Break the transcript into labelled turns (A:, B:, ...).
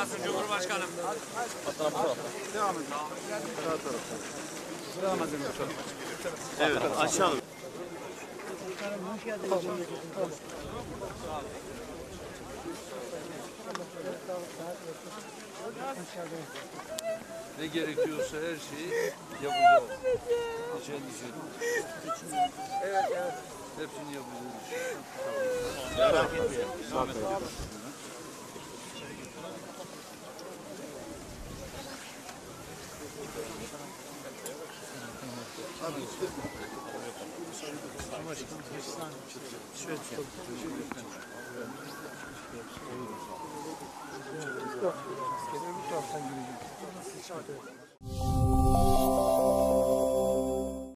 A: olasın Cumhurbaşkanım.
B: Evet açalım.
C: Ne gerekiyorsa her şeyi yapacağız. Hiç endişe etmeyin. Evet, evet. Hepsini yapacağız.
B: Merak etmeyin.
D: Yok. Bu taraftan girecek.